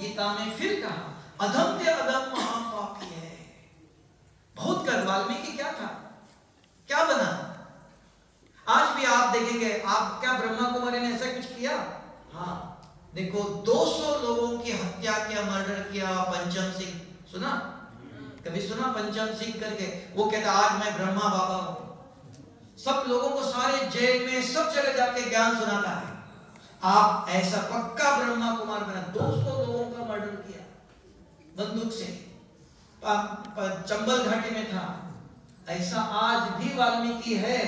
गीता में फिर कहा अधम ते अधम महापापी है। बहुत कर वाल्मीकि क्या था? क्या बना? आज भी आप देखेंगे, आप क्या ब्रह्मा कुमारी ने ऐसा कुछ किया? हाँ देखो 200 लोगों की हत्या किया, मर्डर किया, पंचम सिंह, सुना? कभी सुना पंचम सिंह करके? वो कहता, आज मैं ब्रह्मा बाबा हूँ। सब लोगों को सारे जेल में, सब जगह जाके ज्ञान सुनाता है। आप ऐसा पक्का ब्रह्मा कुमार बना बंदूक से चंबल घाटी में था। ऐसा आज भी वाल्मीकि है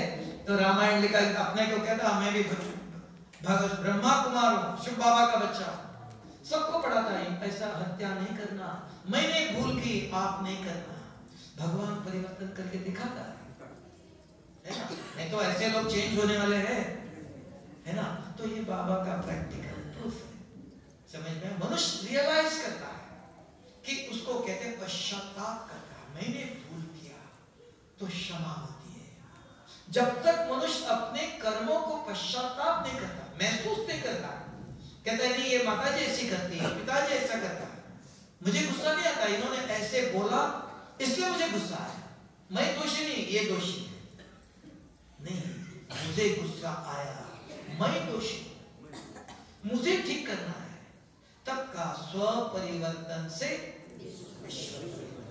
तो रामायण लिखा, अपने को कहता, मैं भी भगत, ब्रह्मा कुमार हूँ, शिव बाबा का बच्चा सबको पढ़ाता है, ऐसा हत्या नहीं करना, मैंने भूल की आप नहीं करना। भगवान परिवर्तन करके दिखाता है। नहीं तो ऐसे लोग चेंज होने वाले हैं, है ना? तो ये बाबा का प्रैक्टिकल प्रूफ है। समझ में? मनुष्य रियलाइज़ करता है कि उसको कहते हैं पश्चाताप करता है। मैंने भूल किया तो क्षमा होती है। जब तक मनुष्य अपने कर्मों को पश्चाताप नहीं करता, महसूस नहीं करता, कहता है, नहीं, ये माता जी ऐसी करती है, पिताजी ऐसा करता है। मुझे गुस्सा नहीं आता, इन्होंने ऐसे बोला, इसलिए मुझे गुस्सा आया। मैं दोषी नहीं, ये दोषी है। नहीं, मुझे गुस्सा आया, मैं दोषी मुझे ठीक करना है। तब का स्व परिवर्तन से ठीक है समझ में आया